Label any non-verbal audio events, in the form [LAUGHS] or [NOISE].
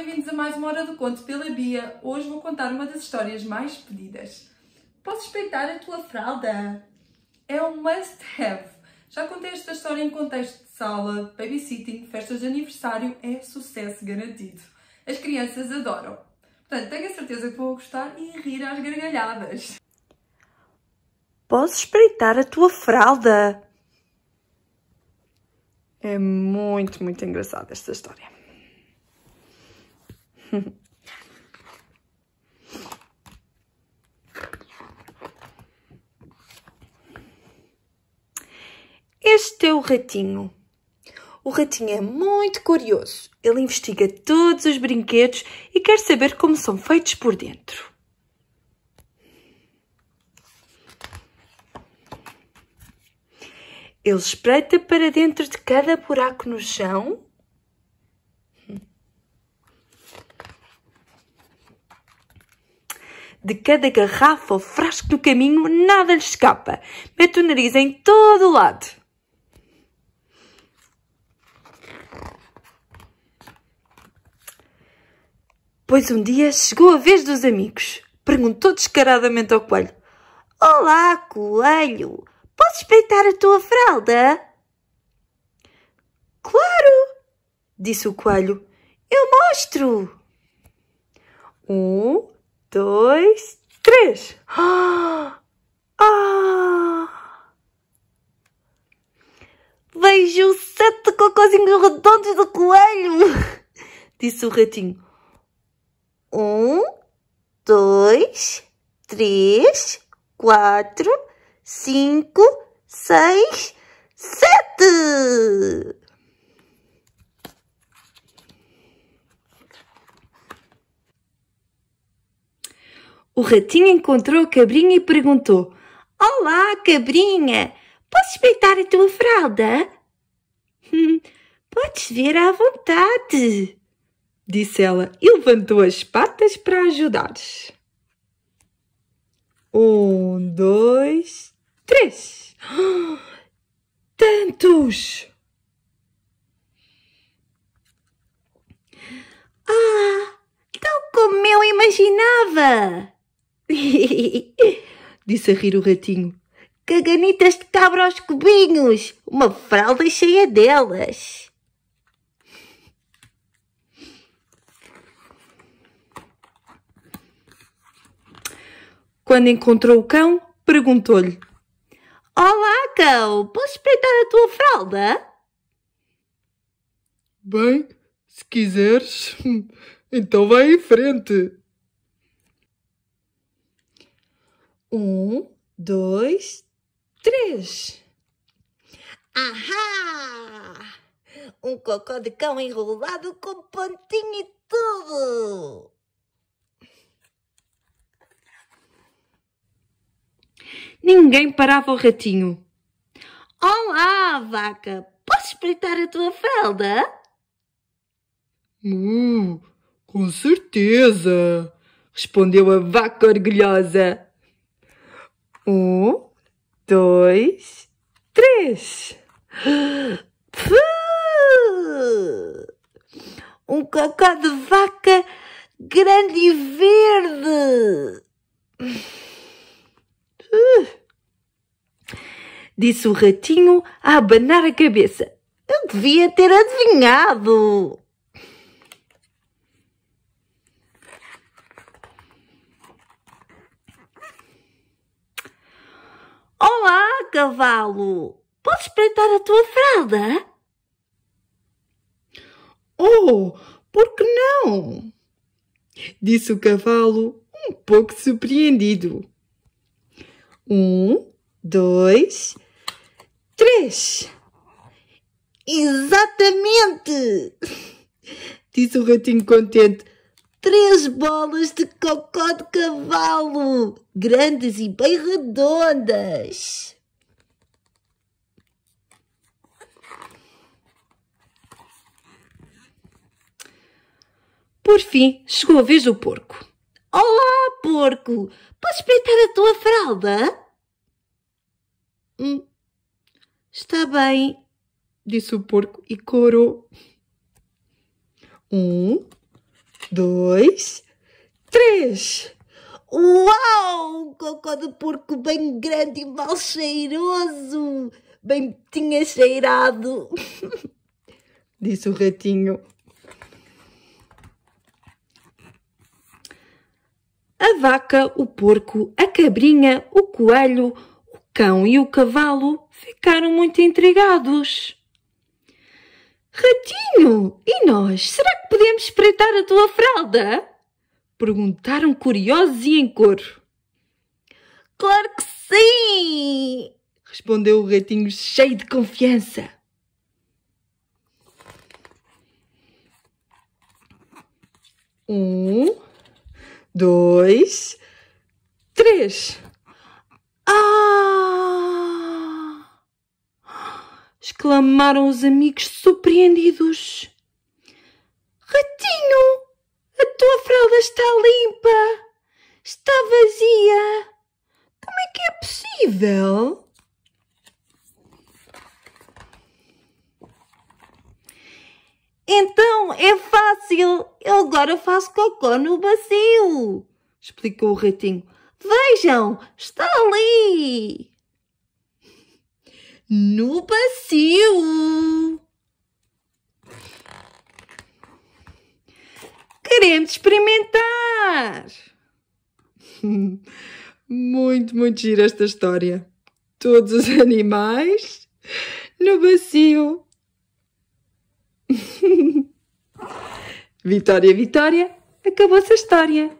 bem-vindos a mais uma Hora do Conto pela Bia. Hoje vou contar uma das histórias mais pedidas. Posso espreitar a tua fralda? É um must-have. Já contei esta história em contexto de sala, babysitting, festas de aniversário, é sucesso garantido. As crianças adoram. Portanto, tenho a certeza que vão gostar e rir às gargalhadas. Posso espreitar a tua fralda? É muito, muito engraçada esta história. [LAUGHS] Este é o ratinho. O ratinho é muito curioso. Ele investiga todos os brinquedos e quer saber como são feitos por dentro. Ele espreita para dentro de cada buraco no chão. De cada garrafa ou frasco no caminho, nada lhe escapa. Mete o nariz em todo o lado. Pois um dia chegou a vez dos amigos. Perguntou descaradamente ao coelho: Olá, coelho, posso espreitar a tua fralda? Claro, disse o coelho. Eu mostro. Um, dois, três. [GASPS] Ah! Vejo sete cocôzinhos redondos do coelho, [LAUGHS] disse o ratinho. Um, dois, três, quatro, cinco, seis, sete. O ratinho encontrou a cabrinha e perguntou: Olá, cabrinha, posso espreitar a tua fralda? Hum, podes ver à vontade, disse ela e levantou as patas para ajudar. Um, dois, três. [GASPS] Tantos! Ah, tal como eu imaginava! [LAUGHS] Disse a rir o ratinho. Caganitas de cabra aos cubinhos! Uma fralda cheia delas! Quando encontrou o cão, perguntou-lhe: Olá, cão, posso espreitar a tua fralda? Bem, se quiseres, [LAUGHS] então vai em frente. Um, dois, três. Ahá! Um cocô de cão enrolado com pontinho e tudo! Ninguém parava o ratinho. Olá, vaca! Posso espreitar a tua fralda? Uh, com certeza! Respondeu a vaca orgulhosa. Um, dois, três. Um cocó de vaca grande e verde. Disse o ratinho a abanar a cabeça. Eu devia ter adivinhado. Olá, cavalo! Posso espreitar a tua fralda? Oh, por que não? Disse o cavalo, um pouco surpreendido. Um, dois, três. Exatamente! [LAUGHS] Disse o ratinho contente. Três bolas de cocó de cavalo, grandes e bem redondas. Por fim, chegou a vez do porco. Olá, porco! Posso espreitar a tua fralda? Hum, está bem, disse o porco e corou. Um, dois, três. Uau! Cocó de porco bem grande e mal cheiroso! Bem tinha cheirado! [LAUGHS] Disse o ratinho. A vaca, o porco, a cabrinha, o coelho, o cão e o cavalo ficaram muito intrigados. Ratinho, e nós? Será que podemos espreitar a tua fralda? Perguntaram curiosos e em coro. Claro que sim! Respondeu o ratinho cheio de confiança. Um, dois, três. Ah! exclamaram os amigos surpreendidos. Ratinho, a tua fralda está limpa, está vazia. Como é que é possível? Então é fácil, eu agora faço cocô no bacio, explicou o ratinho. Vejam, está ali. No bacio. Queremos experimentar. Muito, muito gira esta história. Todos os animais no bacio. [LAUGHS] Vitória, Vitória, acabou-se a história.